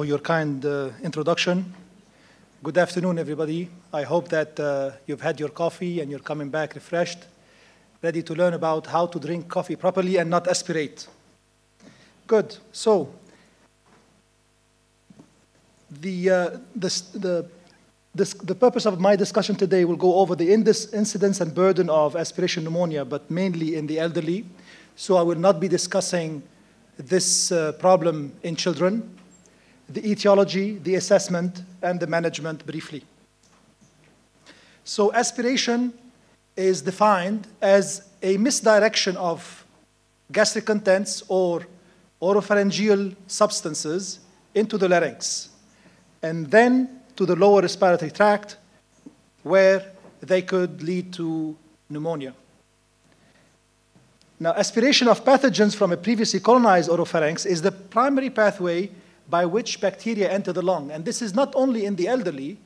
for your kind uh, introduction. Good afternoon, everybody. I hope that uh, you've had your coffee and you're coming back refreshed, ready to learn about how to drink coffee properly and not aspirate. Good. So, the, uh, this, the, this, the purpose of my discussion today will go over the incidence and burden of aspiration pneumonia, but mainly in the elderly. So I will not be discussing this uh, problem in children, the etiology, the assessment, and the management briefly. So aspiration is defined as a misdirection of gastric contents or oropharyngeal substances into the larynx, and then to the lower respiratory tract, where they could lead to pneumonia. Now, aspiration of pathogens from a previously colonized oropharynx is the primary pathway by which bacteria enter the lung. And this is not only in the elderly,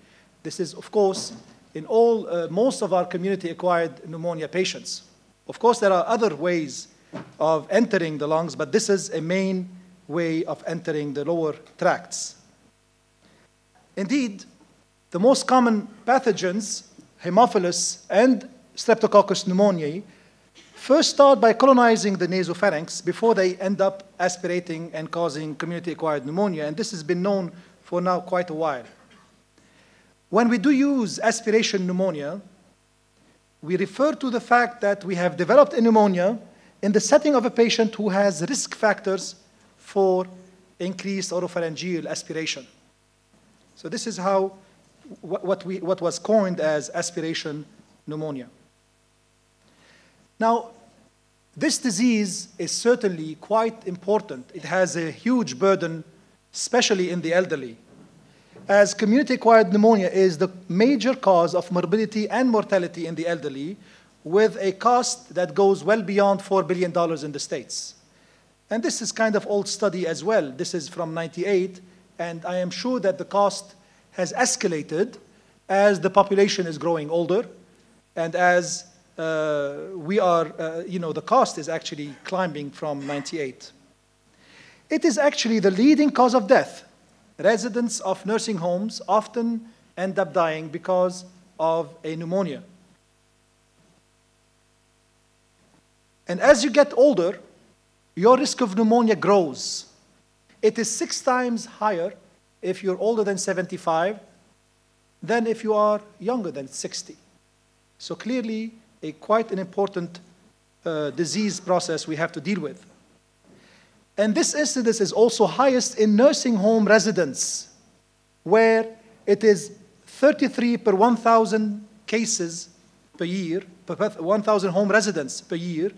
this is, of course, in all, uh, most of our community-acquired pneumonia patients. Of course, there are other ways of entering the lungs, but this is a main way of entering the lower tracts. Indeed, the most common pathogens, Haemophilus and Streptococcus pneumoniae, first start by colonizing the nasopharynx before they end up aspirating and causing community-acquired pneumonia, and this has been known for now quite a while. When we do use aspiration pneumonia, we refer to the fact that we have developed a pneumonia in the setting of a patient who has risk factors for increased oropharyngeal aspiration. So this is how what, we, what was coined as aspiration pneumonia. Now, this disease is certainly quite important. It has a huge burden, especially in the elderly, as community-acquired pneumonia is the major cause of morbidity and mortality in the elderly, with a cost that goes well beyond $4 billion in the States. And this is kind of old study as well. This is from 98, and I am sure that the cost has escalated as the population is growing older and as uh, we are, uh, you know, the cost is actually climbing from 98. It is actually the leading cause of death. Residents of nursing homes often end up dying because of a pneumonia. And as you get older, your risk of pneumonia grows. It is six times higher if you're older than 75 than if you are younger than 60. So clearly, a quite an important uh, disease process we have to deal with. And this incidence is also highest in nursing home residents, where it is 33 per 1,000 cases per year, per 1,000 home residents per year,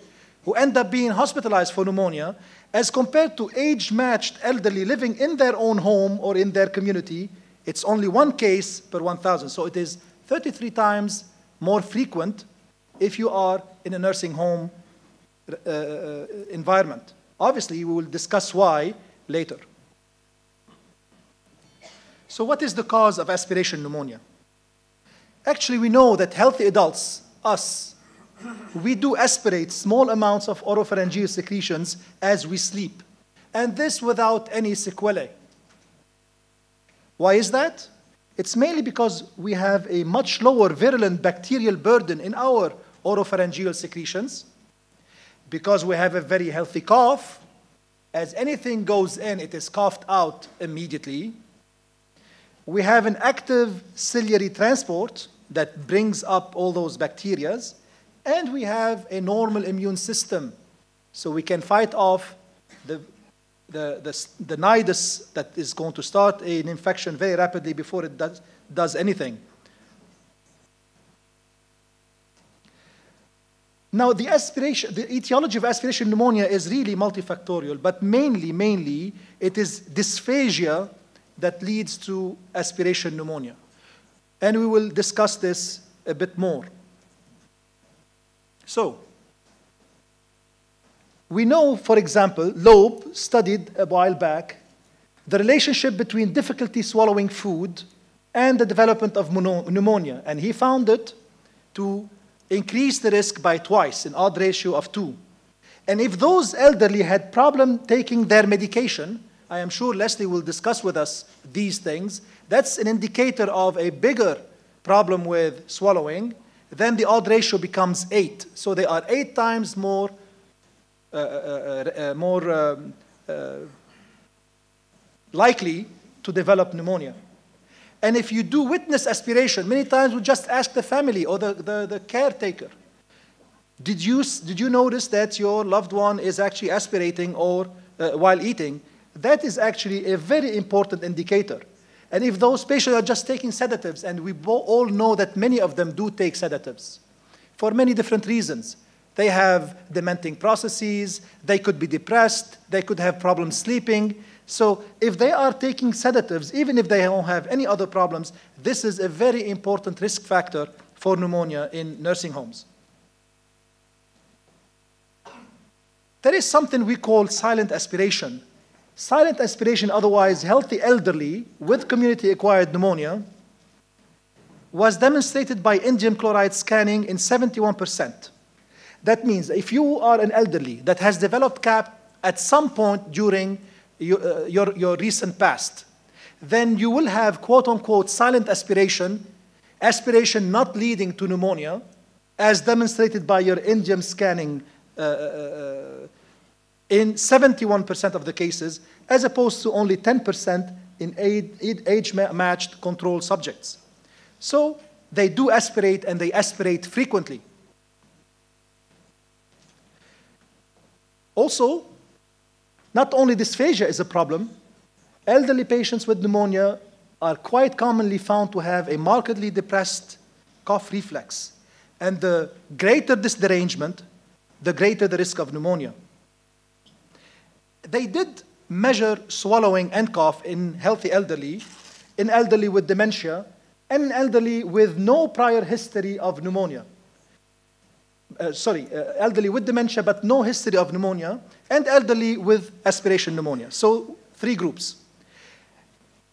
who end up being hospitalized for pneumonia, as compared to age-matched elderly living in their own home or in their community, it's only one case per 1,000. So it is 33 times more frequent if you are in a nursing home uh, uh, environment. Obviously, we will discuss why later. So what is the cause of aspiration pneumonia? Actually, we know that healthy adults, us, we do aspirate small amounts of oropharyngeal secretions as we sleep, and this without any sequelae. Why is that? It's mainly because we have a much lower virulent bacterial burden in our oropharyngeal secretions, because we have a very healthy cough. As anything goes in, it is coughed out immediately. We have an active ciliary transport that brings up all those bacteria, and we have a normal immune system, so we can fight off the, the, the, the nidus that is going to start an infection very rapidly before it does, does anything. Now, the aspiration, the etiology of aspiration pneumonia is really multifactorial, but mainly, mainly, it is dysphagia that leads to aspiration pneumonia. And we will discuss this a bit more. So, we know, for example, Loeb studied a while back the relationship between difficulty swallowing food and the development of pneumonia, and he found it to increase the risk by twice, an odd ratio of two. And if those elderly had problem taking their medication, I am sure Leslie will discuss with us these things. That's an indicator of a bigger problem with swallowing. Then the odd ratio becomes eight. So they are eight times more, uh, uh, uh, more um, uh, likely to develop pneumonia. And if you do witness aspiration, many times we just ask the family or the, the, the caretaker, did you, did you notice that your loved one is actually aspirating or uh, while eating? That is actually a very important indicator. And if those patients are just taking sedatives, and we all know that many of them do take sedatives for many different reasons. They have dementing processes, they could be depressed, they could have problems sleeping. So if they are taking sedatives, even if they don't have any other problems, this is a very important risk factor for pneumonia in nursing homes. There is something we call silent aspiration. Silent aspiration, otherwise healthy elderly with community-acquired pneumonia, was demonstrated by indium chloride scanning in 71%. That means if you are an elderly that has developed CAP at some point during your, uh, your, your recent past, then you will have quote-unquote silent aspiration, aspiration not leading to pneumonia, as demonstrated by your indium scanning uh, uh, uh in 71% of the cases, as opposed to only 10% in age-matched control subjects. So they do aspirate and they aspirate frequently. Also, not only dysphagia is a problem, elderly patients with pneumonia are quite commonly found to have a markedly depressed cough reflex. And the greater this derangement, the greater the risk of pneumonia they did measure swallowing and cough in healthy elderly, in elderly with dementia, and in elderly with no prior history of pneumonia. Uh, sorry, uh, elderly with dementia but no history of pneumonia, and elderly with aspiration pneumonia. So three groups.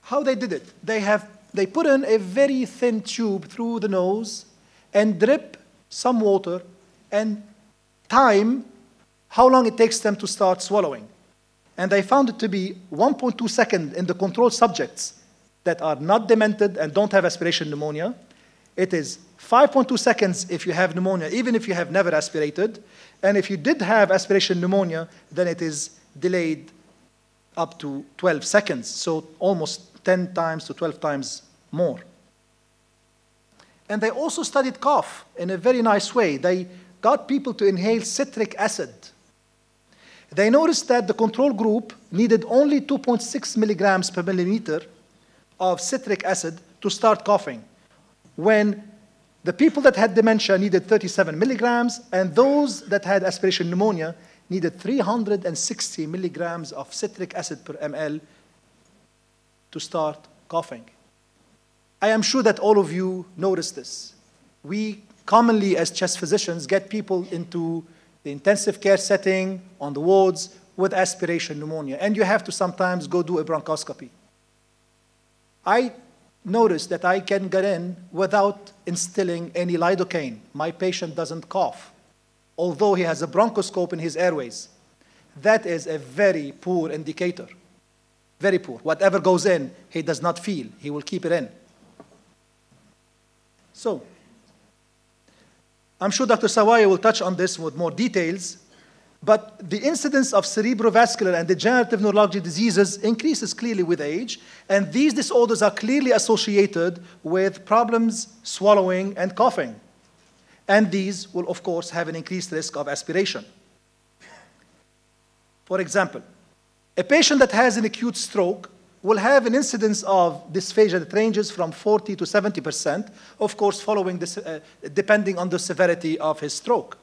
How they did it? They have they put in a very thin tube through the nose and drip some water and time how long it takes them to start swallowing and they found it to be 1.2 seconds in the control subjects that are not demented and don't have aspiration pneumonia. It is 5.2 seconds if you have pneumonia, even if you have never aspirated. And if you did have aspiration pneumonia, then it is delayed up to 12 seconds, so almost 10 times to 12 times more. And they also studied cough in a very nice way. They got people to inhale citric acid they noticed that the control group needed only 2.6 milligrams per millimeter of citric acid to start coughing, when the people that had dementia needed 37 milligrams, and those that had aspiration pneumonia needed 360 milligrams of citric acid per ml to start coughing. I am sure that all of you noticed this. We commonly, as chest physicians, get people into the intensive care setting, on the wards, with aspiration pneumonia. And you have to sometimes go do a bronchoscopy. I noticed that I can get in without instilling any lidocaine. My patient doesn't cough, although he has a bronchoscope in his airways. That is a very poor indicator. Very poor. Whatever goes in, he does not feel. He will keep it in. So, I'm sure Dr. Sawaya will touch on this with more details, but the incidence of cerebrovascular and degenerative neurologic diseases increases clearly with age, and these disorders are clearly associated with problems swallowing and coughing. And these will, of course, have an increased risk of aspiration. For example, a patient that has an acute stroke will have an incidence of dysphagia that ranges from 40 to 70%, of course, following this, uh, depending on the severity of his stroke.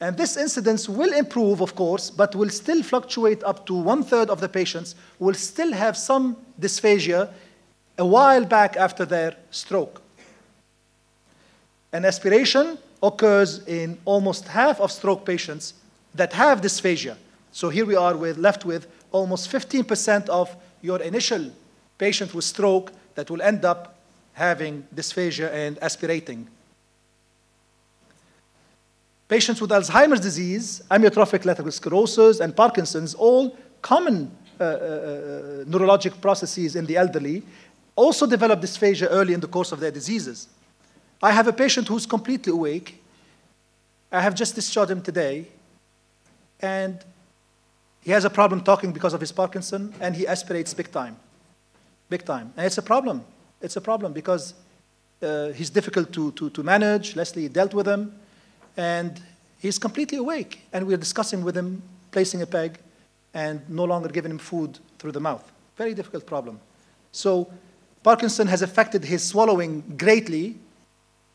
And this incidence will improve, of course, but will still fluctuate up to one third of the patients will still have some dysphagia a while back after their stroke. An aspiration occurs in almost half of stroke patients that have dysphagia. So here we are with, left with almost 15% of your initial patient with stroke that will end up having dysphagia and aspirating. Patients with Alzheimer's disease, amyotrophic lateral sclerosis, and Parkinson's, all common uh, uh, neurologic processes in the elderly also develop dysphagia early in the course of their diseases. I have a patient who's completely awake. I have just discharged him today, and he has a problem talking because of his Parkinson, and he aspirates big time. Big time. And it's a problem. It's a problem because uh, he's difficult to, to, to manage. Leslie dealt with him, and he's completely awake. And we're discussing with him placing a peg and no longer giving him food through the mouth. Very difficult problem. So Parkinson has affected his swallowing greatly,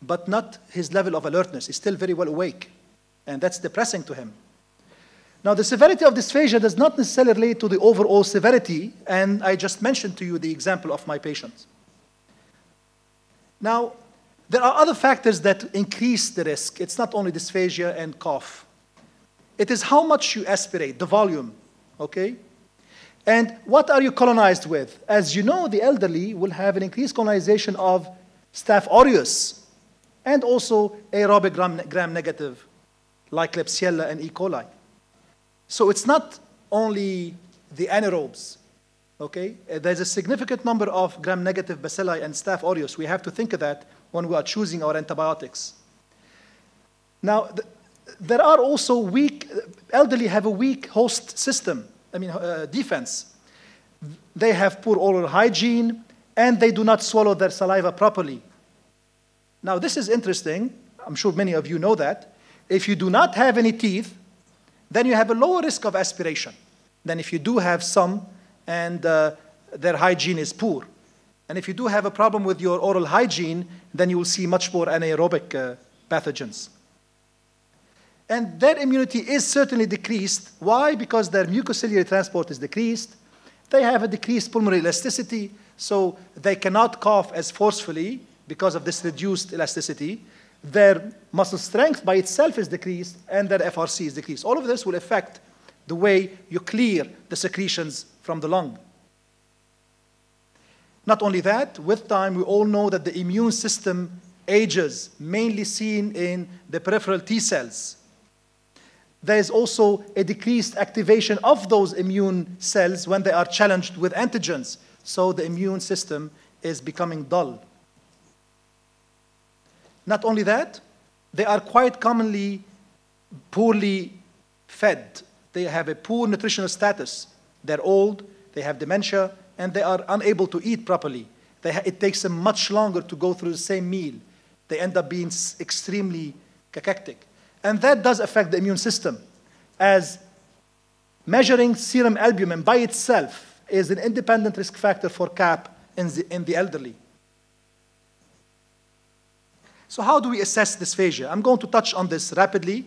but not his level of alertness. He's still very well awake, and that's depressing to him. Now, the severity of dysphagia does not necessarily relate to the overall severity, and I just mentioned to you the example of my patient. Now, there are other factors that increase the risk. It's not only dysphagia and cough. It is how much you aspirate, the volume, okay? And what are you colonized with? As you know, the elderly will have an increased colonization of Staph aureus and also aerobic gram-negative like Klebsiella and E. coli. So it's not only the anaerobes, okay? Uh, there's a significant number of gram-negative bacilli and Staph aureus. We have to think of that when we are choosing our antibiotics. Now, th there are also weak, elderly have a weak host system. I mean, uh, defense. They have poor oral hygiene, and they do not swallow their saliva properly. Now, this is interesting. I'm sure many of you know that. If you do not have any teeth, then you have a lower risk of aspiration than if you do have some and uh, their hygiene is poor. And if you do have a problem with your oral hygiene, then you will see much more anaerobic uh, pathogens. And their immunity is certainly decreased. Why? Because their mucociliary transport is decreased. They have a decreased pulmonary elasticity, so they cannot cough as forcefully because of this reduced elasticity. Their muscle strength by itself is decreased, and their FRC is decreased. All of this will affect the way you clear the secretions from the lung. Not only that, with time, we all know that the immune system ages, mainly seen in the peripheral T cells there is also a decreased activation of those immune cells when they are challenged with antigens. So the immune system is becoming dull. Not only that, they are quite commonly poorly fed. They have a poor nutritional status. They're old, they have dementia, and they are unable to eat properly. it takes them much longer to go through the same meal. They end up being extremely cachectic. And that does affect the immune system, as measuring serum albumin by itself is an independent risk factor for CAP in the, in the elderly. So how do we assess dysphagia? I'm going to touch on this rapidly.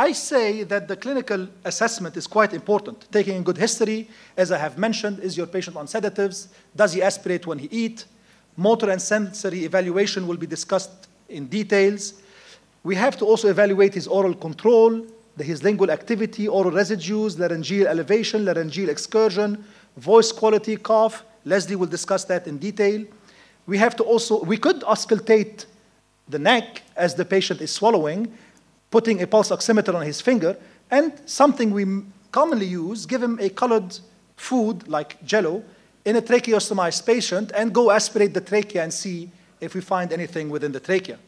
I say that the clinical assessment is quite important. Taking a good history, as I have mentioned, is your patient on sedatives? Does he aspirate when he eat? Motor and sensory evaluation will be discussed in details. We have to also evaluate his oral control, his lingual activity, oral residues, laryngeal elevation, laryngeal excursion, voice quality, cough. Leslie will discuss that in detail. We have to also, we could auscultate the neck as the patient is swallowing, putting a pulse oximeter on his finger, and something we commonly use, give him a colored food like jello in a tracheostomized patient and go aspirate the trachea and see if we find anything within the trachea.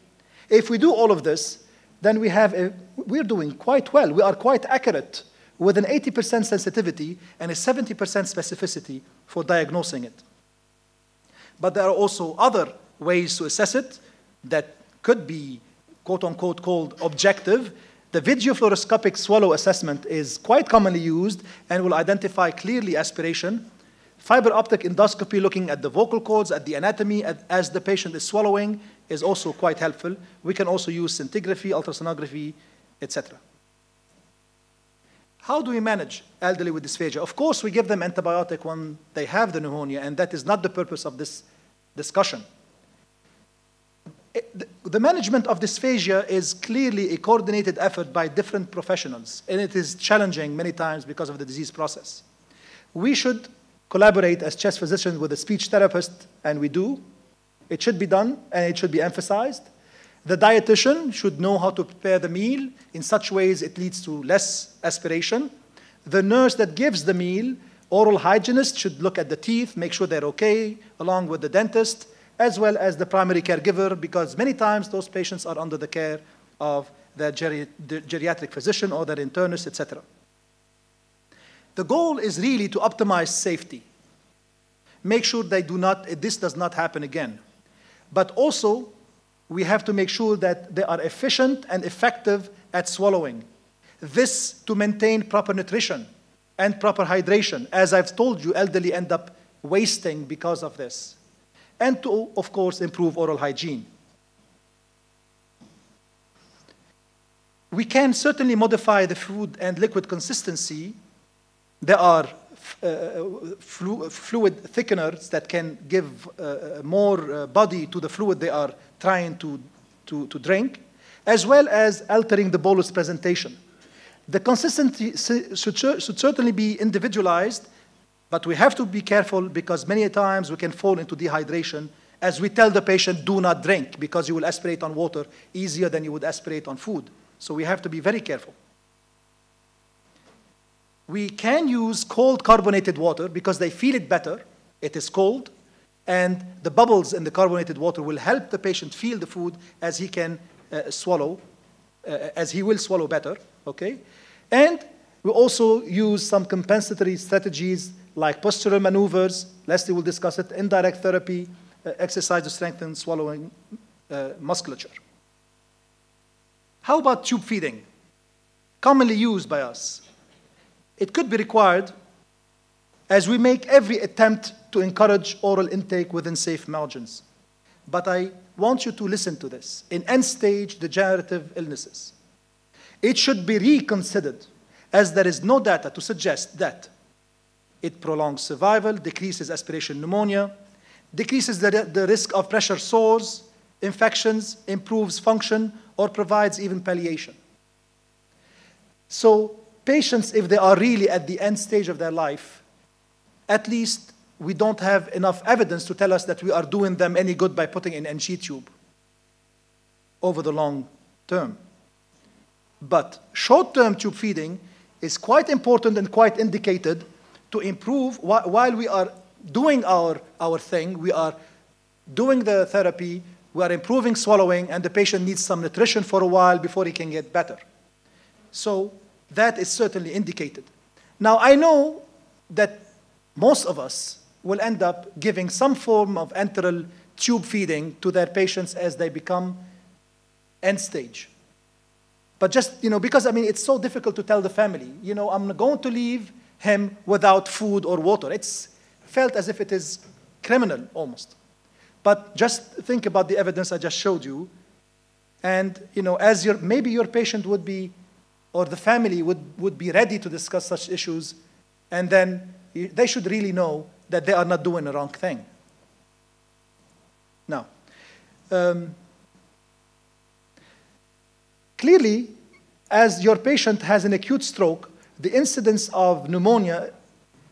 If we do all of this, then we have a, we're doing quite well. We are quite accurate with an 80% sensitivity and a 70% specificity for diagnosing it. But there are also other ways to assess it that could be quote unquote called objective. The video fluoroscopic swallow assessment is quite commonly used and will identify clearly aspiration. Fiber optic endoscopy looking at the vocal cords, at the anatomy as the patient is swallowing, is also quite helpful. We can also use scintigraphy, ultrasonography, etc. How do we manage elderly with dysphagia? Of course, we give them antibiotic when they have the pneumonia, and that is not the purpose of this discussion. The management of dysphagia is clearly a coordinated effort by different professionals, and it is challenging many times because of the disease process. We should collaborate as chest physicians with a speech therapist, and we do, it should be done and it should be emphasized. The dietitian should know how to prepare the meal in such ways it leads to less aspiration. The nurse that gives the meal Oral hygienist should look at the teeth, make sure they're okay, along with the dentist, as well as the primary caregiver, because many times those patients are under the care of their geri the geriatric physician or their internist, etc. The goal is really to optimize safety. Make sure they do not, this does not happen again. But also, we have to make sure that they are efficient and effective at swallowing. This to maintain proper nutrition and proper hydration. As I've told you, elderly end up wasting because of this. And to, of course, improve oral hygiene. We can certainly modify the food and liquid consistency. There are uh, flu fluid thickeners that can give uh, more uh, body to the fluid they are trying to, to, to drink, as well as altering the bolus presentation. The consistency should, should certainly be individualized, but we have to be careful because many times we can fall into dehydration as we tell the patient, do not drink because you will aspirate on water easier than you would aspirate on food. So we have to be very careful. We can use cold carbonated water because they feel it better. It is cold, and the bubbles in the carbonated water will help the patient feel the food as he can uh, swallow, uh, as he will swallow better, okay? And we also use some compensatory strategies like postural maneuvers, Leslie will discuss it, indirect therapy, uh, exercise to strengthen swallowing uh, musculature. How about tube feeding? Commonly used by us. It could be required as we make every attempt to encourage oral intake within safe margins. But I want you to listen to this. In end-stage degenerative illnesses, it should be reconsidered as there is no data to suggest that it prolongs survival, decreases aspiration pneumonia, decreases the, the risk of pressure sores, infections, improves function, or provides even palliation. So patients, if they are really at the end stage of their life, at least we don't have enough evidence to tell us that we are doing them any good by putting in NG tube over the long term. But short-term tube feeding is quite important and quite indicated to improve while we are doing our, our thing, we are doing the therapy, we are improving swallowing, and the patient needs some nutrition for a while before he can get better. So that is certainly indicated. Now, I know that most of us will end up giving some form of enteral tube feeding to their patients as they become end stage. But just, you know, because I mean, it's so difficult to tell the family, you know, I'm going to leave him without food or water. It's felt as if it is criminal almost. But just think about the evidence I just showed you. And, you know, as your, maybe your patient would be or the family would, would be ready to discuss such issues, and then they should really know that they are not doing the wrong thing. Now, um, clearly, as your patient has an acute stroke, the incidence of pneumonia,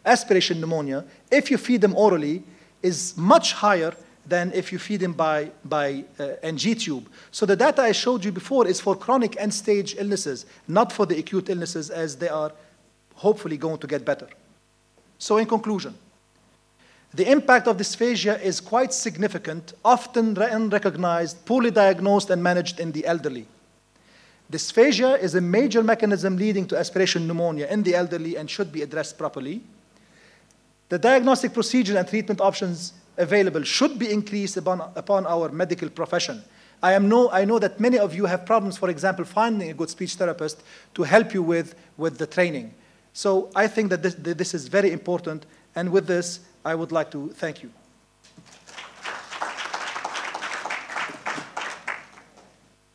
aspiration pneumonia, if you feed them orally, is much higher than if you feed them by, by uh, NG tube. So the data I showed you before is for chronic end-stage illnesses, not for the acute illnesses as they are hopefully going to get better. So in conclusion, the impact of dysphagia is quite significant, often unrecognized, poorly diagnosed and managed in the elderly. Dysphagia is a major mechanism leading to aspiration pneumonia in the elderly and should be addressed properly. The diagnostic procedure and treatment options available should be increased upon, upon our medical profession. I, am know, I know that many of you have problems, for example, finding a good speech therapist to help you with, with the training. So I think that this, that this is very important, and with this, I would like to thank you.